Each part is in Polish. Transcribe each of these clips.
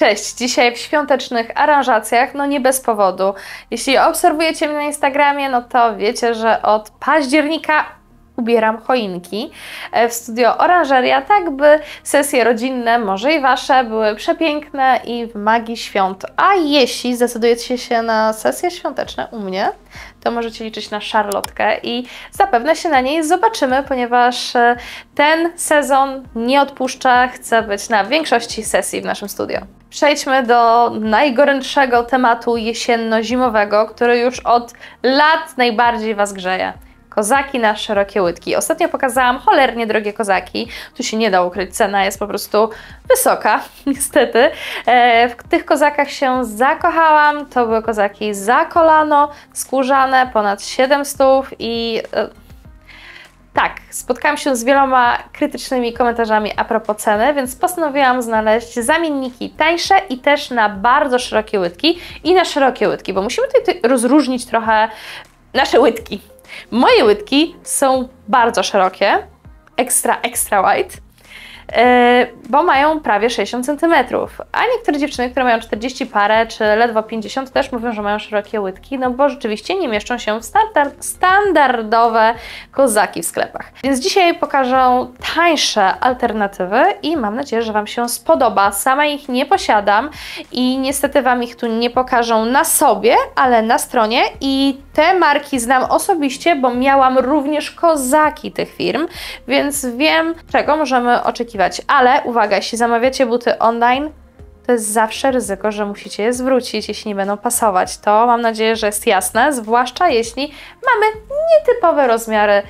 Cześć, dzisiaj w świątecznych aranżacjach, no nie bez powodu. Jeśli obserwujecie mnie na Instagramie, no to wiecie, że od października ubieram choinki e, w studio Oranżeria, tak by sesje rodzinne, może i Wasze, były przepiękne i w magii świąt. A jeśli zdecydujecie się na sesje świąteczne u mnie, to możecie liczyć na szarlotkę i zapewne się na niej zobaczymy, ponieważ e, ten sezon nie odpuszcza, chcę być na większości sesji w naszym studio. Przejdźmy do najgorętszego tematu jesienno-zimowego, który już od lat najbardziej Was grzeje. Kozaki na szerokie łydki. Ostatnio pokazałam cholernie drogie kozaki. Tu się nie da ukryć, cena jest po prostu wysoka, niestety. E, w tych kozakach się zakochałam. To były kozaki za kolano, skórzane, ponad 700 i e, tak, spotkałam się z wieloma krytycznymi komentarzami a propos ceny, więc postanowiłam znaleźć zamienniki tańsze i też na bardzo szerokie łydki i na szerokie łydki, bo musimy tutaj rozróżnić trochę nasze łydki. Moje łydki są bardzo szerokie, extra, extra wide, bo mają prawie 60 cm. A niektóre dziewczyny, które mają 40 parę czy ledwo 50 też mówią, że mają szerokie łydki, no bo rzeczywiście nie mieszczą się w standard, standardowe kozaki w sklepach. Więc dzisiaj pokażę tańsze alternatywy i mam nadzieję, że Wam się spodoba. Sama ich nie posiadam i niestety Wam ich tu nie pokażę na sobie, ale na stronie i te marki znam osobiście, bo miałam również kozaki tych firm, więc wiem, czego możemy oczekiwać ale uwaga, jeśli zamawiacie buty online, to jest zawsze ryzyko, że musicie je zwrócić, jeśli nie będą pasować. To mam nadzieję, że jest jasne, zwłaszcza jeśli mamy nietypowe rozmiary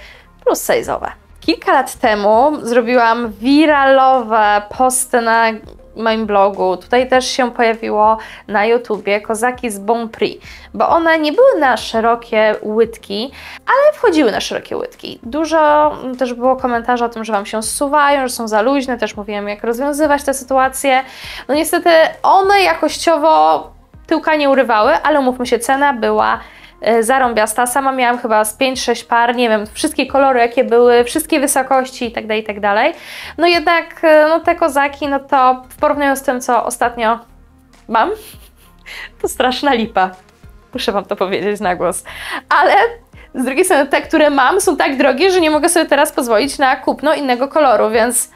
plus size'owe. Kilka lat temu zrobiłam wiralowe posty na moim blogu. Tutaj też się pojawiło na YouTubie kozaki z Bon Prix, bo one nie były na szerokie łydki, ale wchodziły na szerokie łydki. Dużo też było komentarzy o tym, że Wam się zsuwają, że są za luźne, też mówiłam jak rozwiązywać tę sytuację. No niestety one jakościowo tyłka nie urywały, ale umówmy się, cena była zarąbiasta. Sama miałam chyba z 5-6 par, nie wiem, wszystkie kolory jakie były, wszystkie wysokości itd., tak itd. Tak no jednak e, no, te kozaki, no to w porównaniu z tym, co ostatnio mam, to straszna lipa. Muszę Wam to powiedzieć na głos. Ale z drugiej strony te, które mam są tak drogie, że nie mogę sobie teraz pozwolić na kupno innego koloru, więc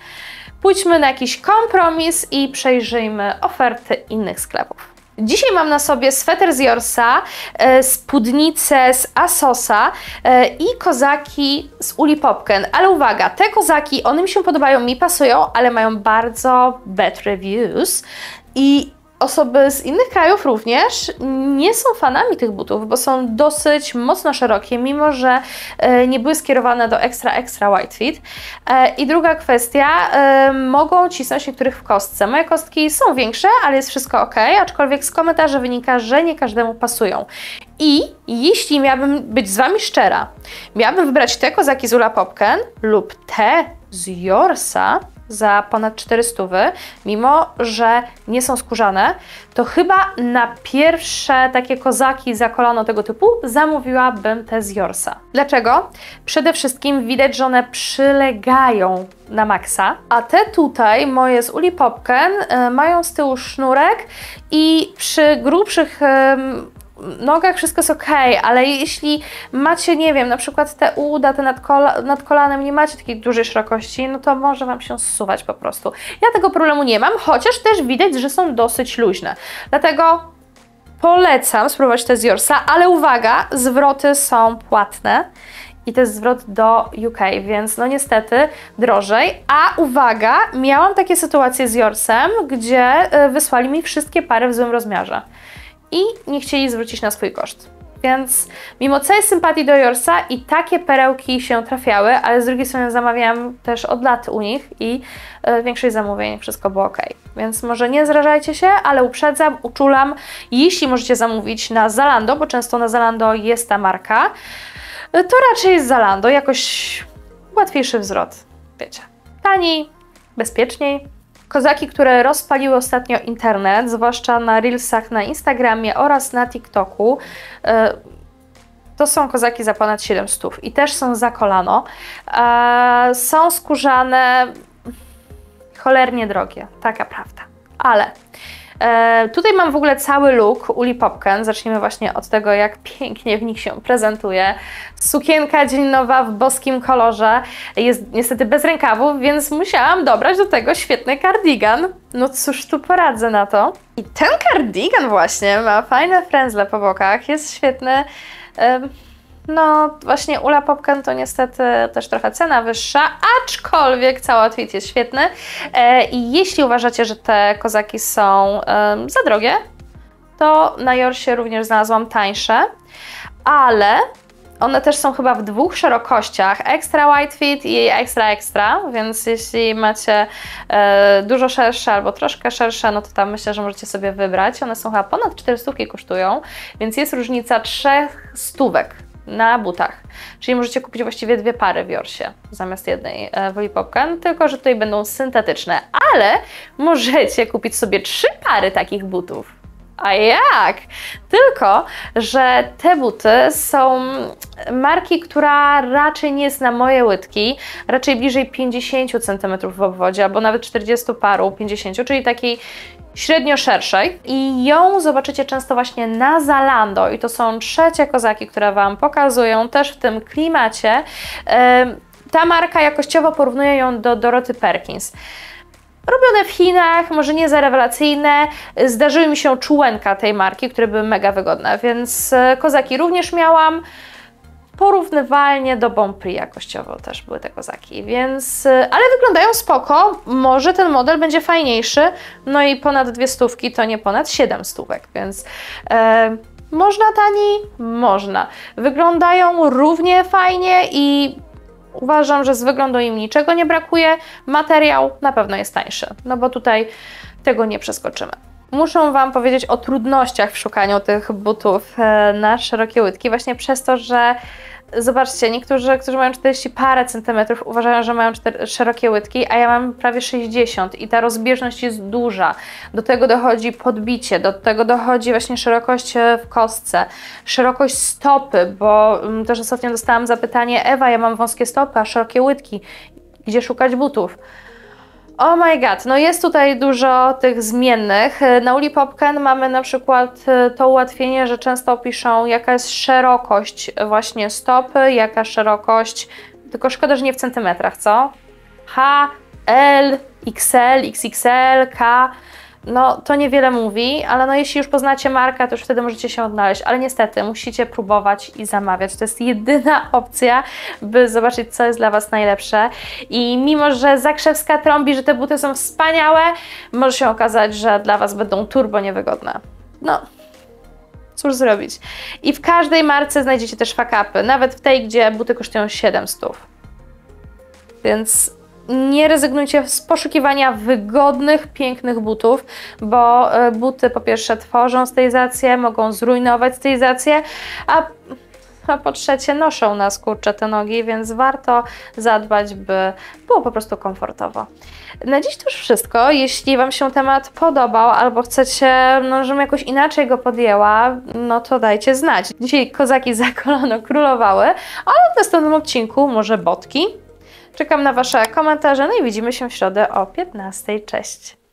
pójdźmy na jakiś kompromis i przejrzyjmy oferty innych sklepów. Dzisiaj mam na sobie sweter z Jorsa, e, spódnicę z Asosa e, i kozaki z Uli Popken. Ale uwaga, te kozaki, one mi się podobają, mi pasują, ale mają bardzo bad reviews i Osoby z innych krajów również nie są fanami tych butów, bo są dosyć mocno szerokie, mimo że e, nie były skierowane do extra, extra wide fit. E, I druga kwestia, e, mogą cisnąć niektórych w kostce. Moje kostki są większe, ale jest wszystko ok, aczkolwiek z komentarzy wynika, że nie każdemu pasują. I jeśli miałabym być z Wami szczera, miałabym wybrać te kozaki z Ula Popken lub te z Jorsa, za ponad 400, mimo że nie są skórzane, to chyba na pierwsze takie kozaki za kolano tego typu zamówiłabym te z. Dlaczego? Przede wszystkim widać, że one przylegają na maksa, a te tutaj, moje z Uli Popken, y, mają z tyłu sznurek i przy grubszych nogach wszystko jest ok, ale jeśli macie, nie wiem, na przykład te uda, te nad, kola, nad kolanem, nie macie takiej dużej szerokości, no to może Wam się zsuwać po prostu. Ja tego problemu nie mam, chociaż też widać, że są dosyć luźne. Dlatego polecam spróbować te z Jorsa, ale uwaga, zwroty są płatne i to jest zwrot do UK, więc no niestety drożej. A uwaga, miałam takie sytuacje z Jorsem, gdzie y, wysłali mi wszystkie pary w złym rozmiarze i nie chcieli zwrócić na swój koszt. Więc mimo całej sympatii do Jorsa i takie perełki się trafiały, ale z drugiej strony zamawiałam też od lat u nich i y, większość zamówień wszystko było ok. Więc może nie zrażajcie się, ale uprzedzam, uczulam. Jeśli możecie zamówić na Zalando, bo często na Zalando jest ta marka, y, to raczej jest Zalando, jakoś łatwiejszy wzrot, wiecie. Taniej, bezpieczniej, Kozaki, które rozpaliły ostatnio internet, zwłaszcza na Reelsach na Instagramie oraz na TikToku, e, to są kozaki za ponad 700 i też są za kolano. Są skórzane cholernie drogie, taka prawda. Ale E, tutaj mam w ogóle cały look Uli Popken. Zacznijmy właśnie od tego, jak pięknie w nich się prezentuje. Sukienka dzień nowa w boskim kolorze. Jest niestety bez rękawów, więc musiałam dobrać do tego świetny kardigan. No cóż tu poradzę na to. I ten kardigan właśnie ma fajne frędzle po bokach, jest świetny. E, no, właśnie Ula Popken to niestety też trochę cena wyższa, aczkolwiek cały outfit jest świetny. E, I jeśli uważacie, że te kozaki są za drogie, to na Jorsie również znalazłam tańsze, ale one też są chyba w dwóch szerokościach, extra wide fit i extra extra, więc jeśli macie e, dużo szersze albo troszkę szersze, no to tam myślę, że możecie sobie wybrać. One są chyba ponad 400 kosztują, więc jest różnica trzech stówek na butach. Czyli możecie kupić właściwie dwie pary w Jorsie zamiast jednej e, w Popcan, tylko że tutaj będą syntetyczne, ale możecie kupić sobie trzy pary takich butów. A jak? Tylko, że te buty są marki, która raczej nie jest na moje łydki, raczej bliżej 50 cm w obwodzie, albo nawet 40 paru, 50, czyli takiej średnio szerszej i ją zobaczycie często właśnie na Zalando i to są trzecie kozaki, które Wam pokazują też w tym klimacie. Ta marka jakościowo porównuje ją do Doroty Perkins. Robione w Chinach, może nie za rewelacyjne. Zdarzyły mi się czułenka tej marki, które były mega wygodne, więc e, kozaki również miałam porównywalnie do Bonprix jakościowo też były te kozaki, więc, y, ale wyglądają spoko, może ten model będzie fajniejszy, no i ponad dwie stówki to nie ponad 7 stówek, więc e, można tani? Można. Wyglądają równie fajnie i uważam, że z wyglądu im niczego nie brakuje, materiał na pewno jest tańszy, no bo tutaj tego nie przeskoczymy. Muszę Wam powiedzieć o trudnościach w szukaniu tych butów e, na szerokie łydki, właśnie przez to, że zobaczcie, niektórzy, którzy mają 40 parę centymetrów, uważają, że mają cztery, szerokie łydki, a ja mam prawie 60 i ta rozbieżność jest duża. Do tego dochodzi podbicie, do tego dochodzi właśnie szerokość e, w kostce, szerokość stopy, bo mm, też ostatnio dostałam zapytanie, Ewa, ja mam wąskie stopy, a szerokie łydki, gdzie szukać butów? Oh my god, no jest tutaj dużo tych zmiennych. Na Uli Popken mamy na przykład e, to ułatwienie, że często piszą jaka jest szerokość właśnie stopy, jaka szerokość, tylko szkoda, że nie w centymetrach, co? H, L, XL, XXL, K no to niewiele mówi, ale no jeśli już poznacie markę, to już wtedy możecie się odnaleźć, ale niestety musicie próbować i zamawiać. To jest jedyna opcja, by zobaczyć, co jest dla Was najlepsze. I mimo, że Zakrzewska trąbi, że te buty są wspaniałe, może się okazać, że dla Was będą turbo niewygodne. No, cóż zrobić. I w każdej marce znajdziecie też fakapy, nawet w tej, gdzie buty kosztują 700. Więc nie rezygnujcie z poszukiwania wygodnych, pięknych butów, bo e, buty po pierwsze tworzą stylizację, mogą zrujnować stylizację, a a po trzecie noszą nas kurcze te nogi, więc warto zadbać, by było po prostu komfortowo. Na dziś to już wszystko. Jeśli Wam się temat podobał albo chcecie, no, żebym jakoś inaczej go podjęła, no to dajcie znać. Dzisiaj kozaki za kolano królowały, ale w następnym odcinku może botki, Czekam na Wasze komentarze, no i widzimy się w środę o 15. Cześć!